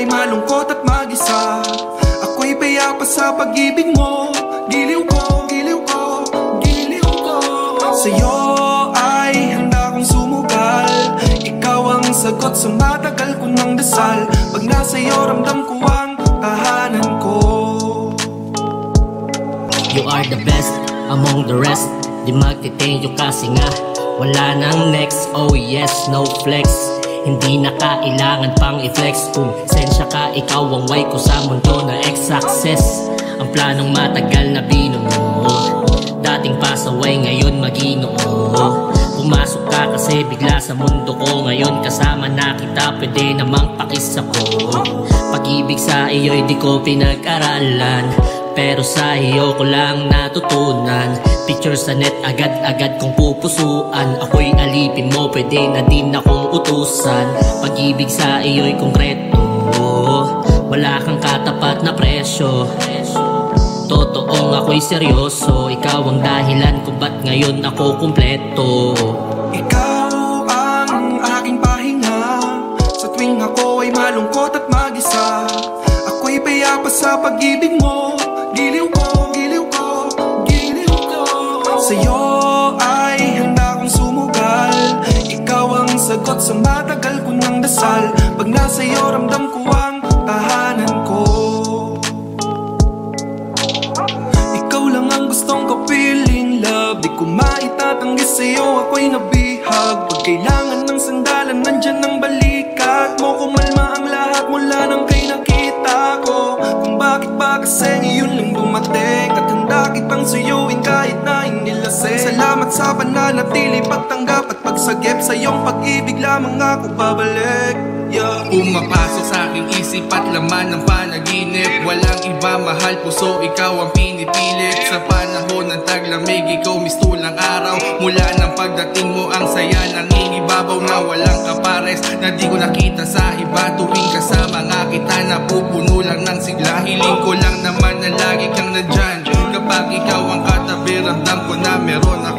ay malungkot at mag-isa. Ako'y payapa sa pag-ibig mo. Giliw ko, giliw ko, giliw ko. Sa'yo ay handa kong sumugal. Ikaw ang sagot sa matagal ko ng dasal. Pag nasa'yo ramdam ko ang tahanan ko. You are the best among the rest. Di magtitenyo kasi nga Wala nang next, oh yes, no flex Hindi na kailangan pang i-flex. Kung sensya ka, ikaw ang way ko sa mundo na ex-success. Ang planong matagal na binuo. Dating pasaway, ngayon maginoo. Pumasok ka kasi bigla sa mundo ko. Ngayon kasama na kita, pwede namang pakis ako Pag-ibig sa iyo'y di ko pinag-aralan pero sa iyo ko lang natutunan. Picture sa net agad-agad kong pupusuan. Ako'y alipin mo, pwede na din akong utusan. Pag-ibig sa iyo'y konkreto Wala kang katapat na presyo. Totoong ako'y seryoso. Ikaw ang dahilan kung ba't ngayon ako kumpleto. Ikaw ang aking pahinga. Sa tuwing ako ay malungkot at mag-isa Ako'y payapa sa pag-ibig mo Sa'yo ay handa kong sumugal Ikaw ang sagot sa matagal ko ng dasal. Pag nasa'yo ramdam ko ang tahanan ko. Ikaw lang ang gustong kapiling love. Di ko maitatanggi sa'yo, ako'y nabihag. Pag kailangan ng sandalan, nandyan ang balikat mo. Kumalma ang lahat mula nang kay nakita ko. Kung bakit ba kasi ngayon lang dumating At handa kitang suyuin na lasing Salamat sa pananatili, pagtanggap at pagsagip Sa iyong pag-ibig lamang ako babalik yeah. Pumapasok sa aking isip at laman ng panaginip. Walang iba, mahal puso, ikaw ang pinipilit. Sa panahon ng taglamig, ikaw mistulang araw. Mula ng pagdating mo, ang saya nangingibabaw Na walang kapares, na di ko nakita sa iba Tuwing kasama nga kita, napupuno lang ng sigla. Hiling ko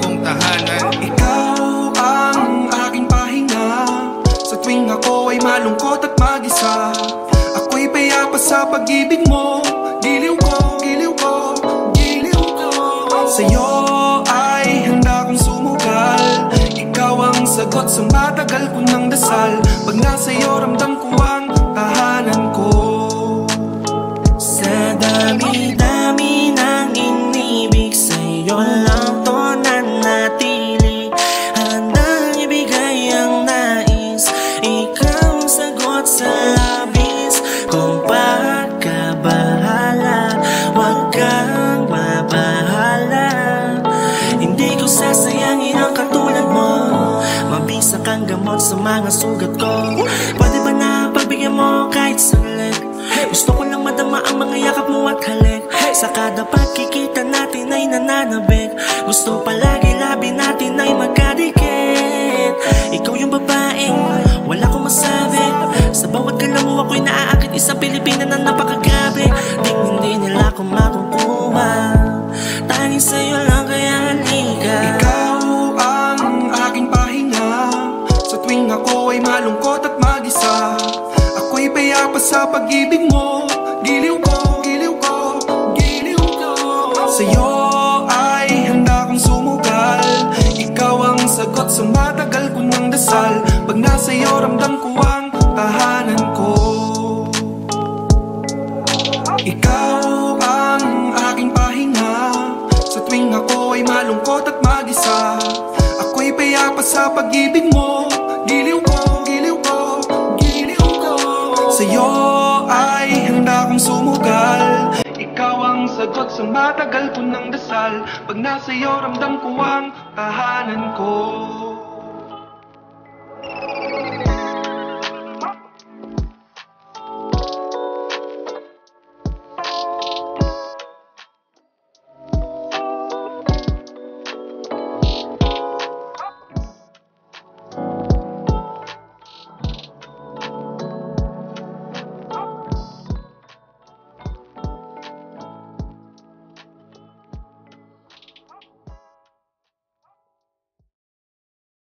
akong tahanan. Ikaw ang aking pahinga. Sa tuwing ako ay malungkot at mag-isa Ako'y payapa sa pag-ibig mo. Giliw ko, giliw ko, giliw ko. Sa'yo ay handa kong sumugal. Ikaw ang sagot sa matagal ko ng dasal kang mabahala. Hindi ko sasayangin ang katulad mo. Mabisa kang gamot sa mga sugat ko. Pwede ba na pagbigyan mo kahit saglit? Gusto ko lang madama ang mga yakap mo at halik. Sa kada pagkikita natin ay nananabik. Gusto palagi labi natin ay magkadikit Payapa sa pag-ibig mo Giliw ko, giliw ko, giliw ko. Sa'yo ay handa kong sumugal Ikaw ang sagot sa matagal ko ng dasal. Pag nasa'yo ramdam ko ang tahanan ko. Ikaw ang aking pahinga. Sa tuwing ako ay malungkot at mag-isa Ako'y payapa sa pag-ibig mo Sa'yo ay handa kong sumugal. Ikaw ang sagot sa matagal ko ng dasal. Pag nasa'yo ramdam ko ang tahanan ko